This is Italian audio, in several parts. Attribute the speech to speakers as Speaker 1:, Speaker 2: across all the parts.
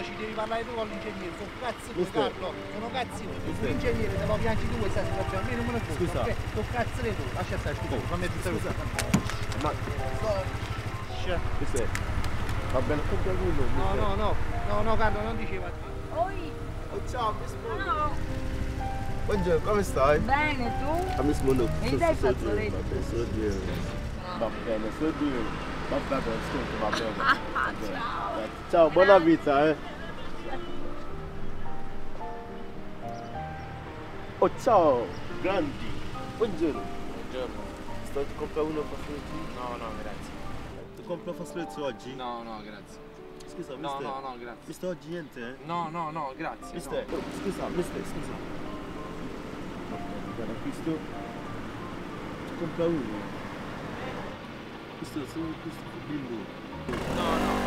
Speaker 1: Carlo ci devi parlare tu con l'ingegnere, sono cazzi tu Carlo, sono cazzi tu, tu l'ingegnere te lo piangi tu questa situazione, a me non me ne frega,
Speaker 2: Scusa.
Speaker 1: ok? Sono cazzi tu, lascia stare, scusa, fammi tutta questa
Speaker 2: Ma questo è. Va bene, compra uno.
Speaker 1: No, no, no, no, no Carlo, non diceva
Speaker 3: Oi,
Speaker 2: Oh, ciao, Miss Mono.
Speaker 3: no,
Speaker 2: Buongiorno, come stai?
Speaker 3: bene tu?
Speaker 2: Ah, Miss Mono.
Speaker 3: Mi dai il fazzoletto?
Speaker 2: Va bene, so Dio. Va bene, va bene. va bene.
Speaker 3: ciao.
Speaker 2: Ciao, buona vita, eh. Oh, ciao, grandi. Buongiorno.
Speaker 4: Buongiorno.
Speaker 2: Sto ti compra uno fazzoletto?
Speaker 4: No, no, grazie.
Speaker 2: Tu compra fazzoletto oggi?
Speaker 4: No, no, grazie.
Speaker 2: Scusa,
Speaker 4: No,
Speaker 2: mister.
Speaker 4: no, no, grazie.
Speaker 2: Mister oggi niente, eh?
Speaker 4: No, no, no, grazie.
Speaker 2: Mister,
Speaker 4: no.
Speaker 2: oh, scusa, mister, scusa. Va bene, guarda, questo... Tu compra uno. custa, Cristo Bimbo.
Speaker 4: Não, não.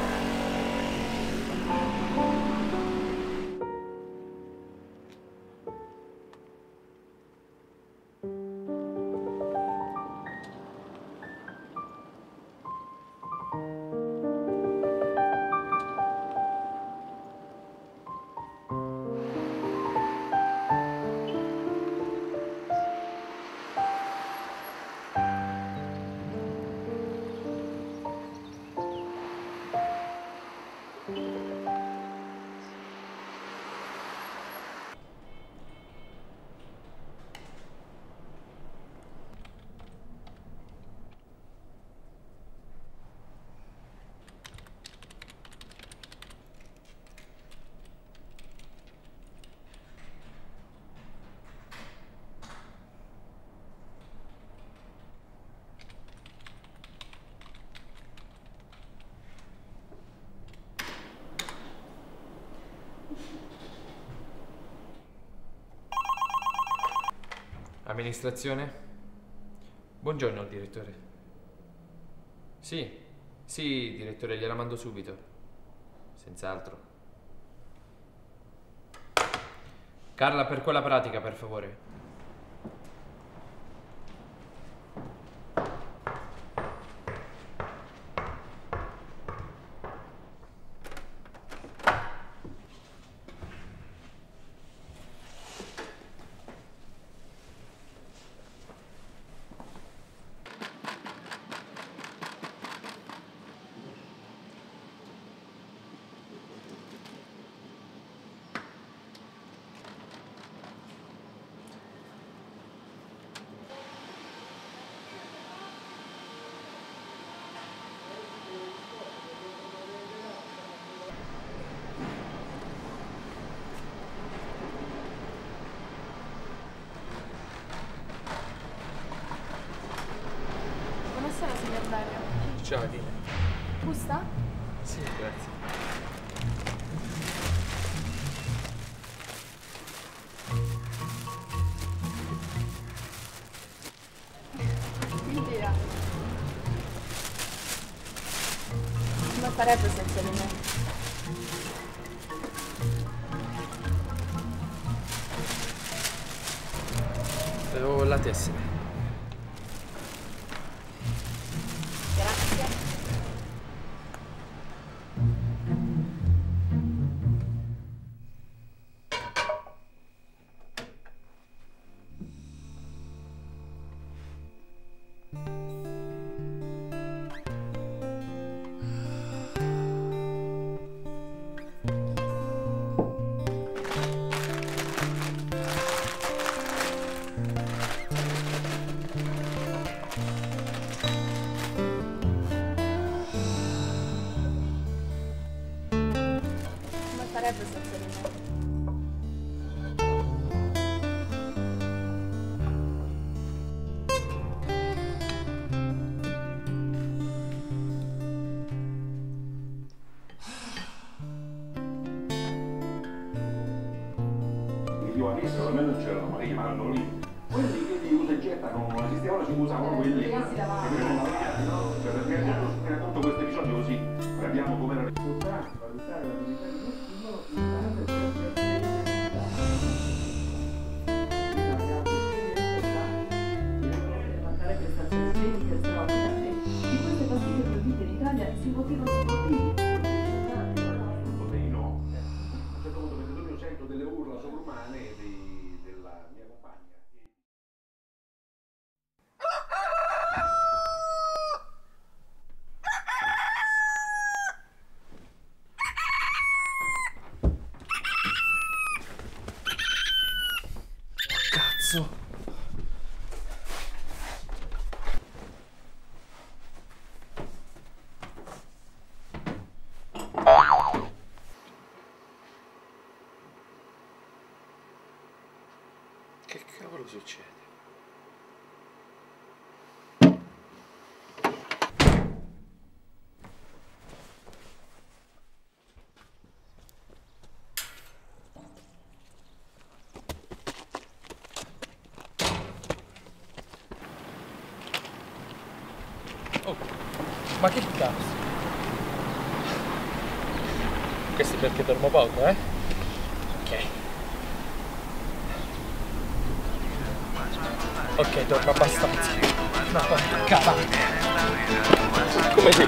Speaker 5: Amministrazione? Buongiorno, direttore. Sì, sì, direttore, gliela mando subito. Senz'altro. Carla, per quella pratica, per favore. Dina.
Speaker 3: Gusta?
Speaker 5: Sì, grazie.
Speaker 3: Mentira. Come farebbe senza di me?
Speaker 5: Ho la tessera.
Speaker 6: Io all'inizio per me non c'erano, ma io vanno lì. quelli che li usa e getta non esistevano, si usavano quelli che venivano lavorati, no? Cioè, perché si racconto questo episodio così, capiamo come era. valutare l'abilità
Speaker 5: ma che cazzo? Questo è perché dormo poco, eh? Ok. Ok, dormo abbastanza. No, porca vacca. Come si
Speaker 7: Hay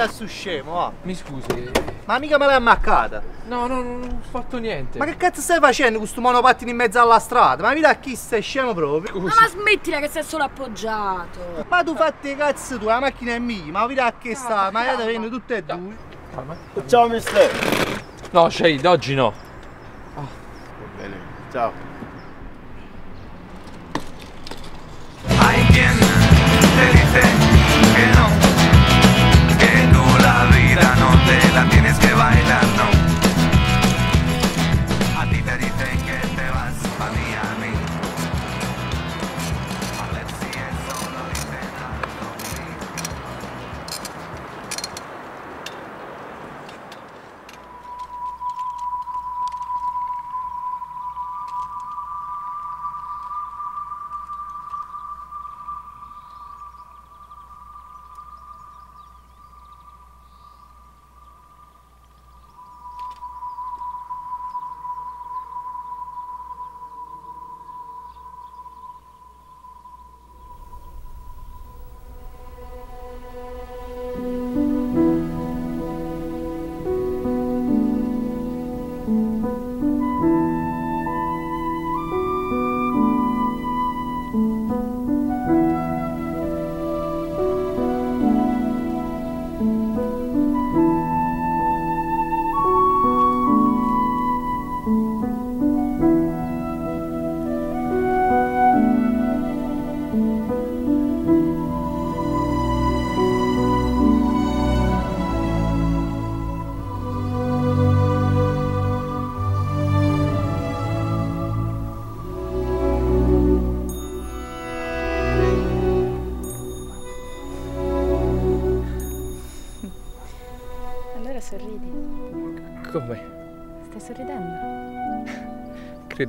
Speaker 1: Guarda su scemo, va.
Speaker 5: Mi scusi.
Speaker 1: Ma mica me l'hai ammaccata.
Speaker 5: No, no, no, non ho fatto niente.
Speaker 1: Ma che cazzo stai facendo con questo monopattino in mezzo alla strada? Ma mi da chi stai scemo proprio?
Speaker 3: Ma, ma smettila che sei solo appoggiato.
Speaker 1: Ma tu fatti i cazzi tu, la macchina è mia, ma vedi a che sta, ma io te vengo tutte e due.
Speaker 2: Ciao mister.
Speaker 5: No, Shade, oggi no.
Speaker 2: Bene, ciao.
Speaker 7: La vida no te la tienes que bailar,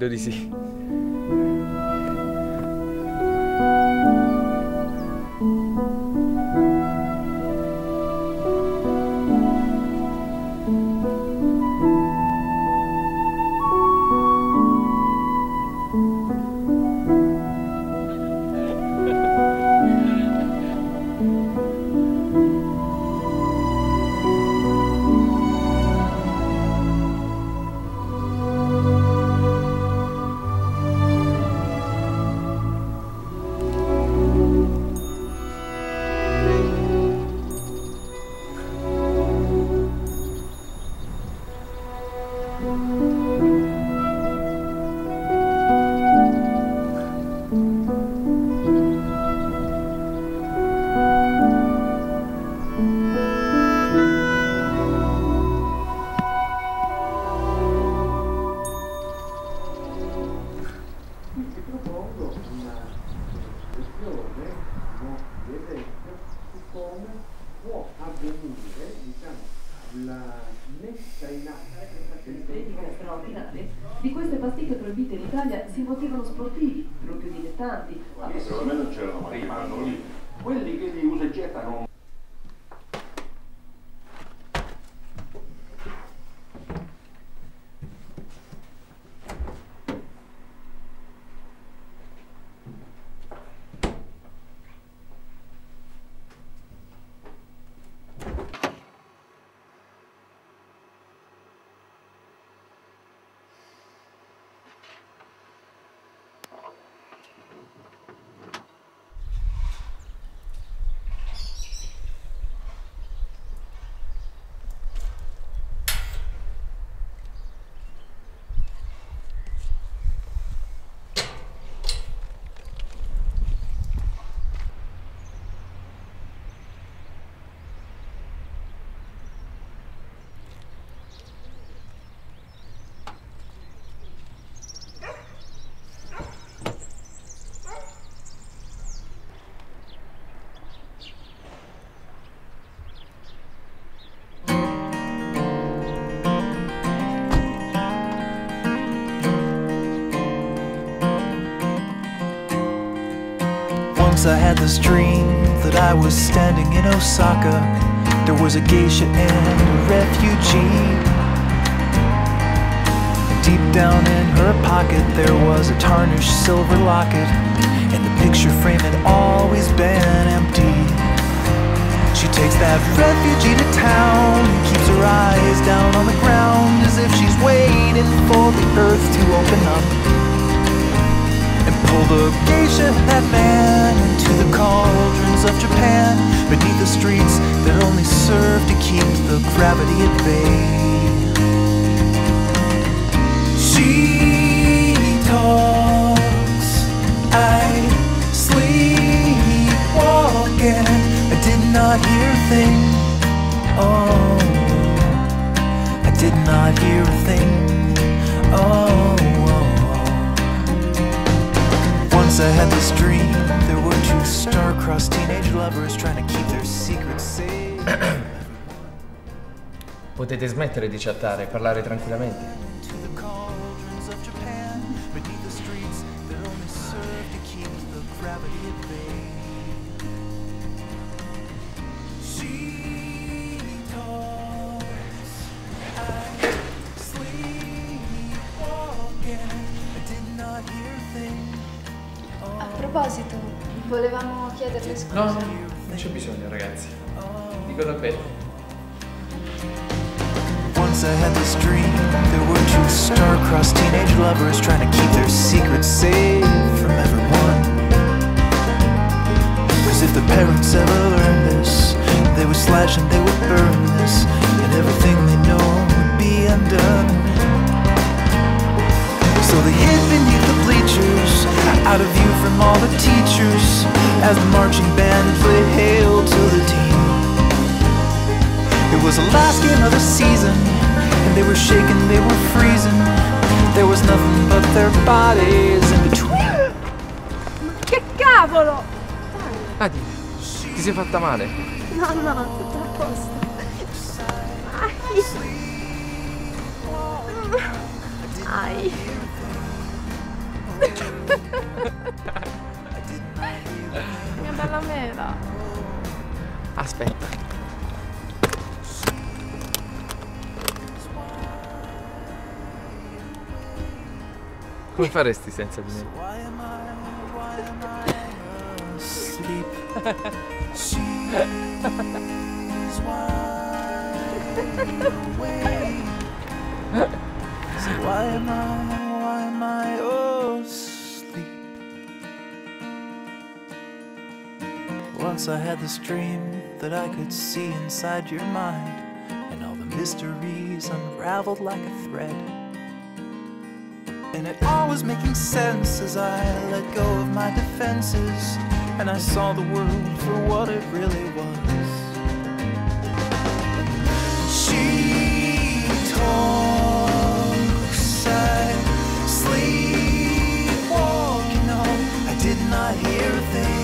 Speaker 5: itu di
Speaker 8: sini Motivano sportivi, proprio dilettanti,
Speaker 6: Che secondo me non c'erano lì. Quelli che li usa e getta non
Speaker 9: Once I had this dream that I was standing in Osaka. There was a geisha and a refugee. And deep down in her pocket, there was a tarnished silver locket. And the picture frame had always been empty. She takes that refugee to town and keeps her eyes down on the ground as if she's beneath the streets that only serve to keep the gravity at bay. She talks, I sleep walking. I did not hear a thing. Oh, I did not hear a thing. Oh. oh, oh. Once I had this dream,
Speaker 5: Potete smettere di chattare e parlare tranquillamente.
Speaker 3: Chiederle scusa.
Speaker 5: No, no, non c'è bisogno ragazzi. Dico davvero.
Speaker 9: Once I had this dream, there were two star-crossed teenage lovers trying to keep their secrets safe from everyone. Cause if the parents ever learned this, they would slash and they would burn this, and everything they know would be undone. So they hid beneath the bleachers, out of view from all the teachers, as the marching band played hail to the team. It was the last game of the season, and they were shaking, they were freezing. There was nothing but their bodies in between.
Speaker 3: Che cavolo!
Speaker 5: Adi, ti sei fatta male?
Speaker 3: No, no, tutto a posto. Ai. Ai. Bella mela.
Speaker 5: Aspetta. Come faresti senza di me?
Speaker 9: once I had this dream that I could see inside your mind, and all the mysteries unraveled like a thread. And it all was making sense as I let go of my defenses, and I saw the world for what it really was. She talks, I sleepwalk, you know, I did not hear a thing.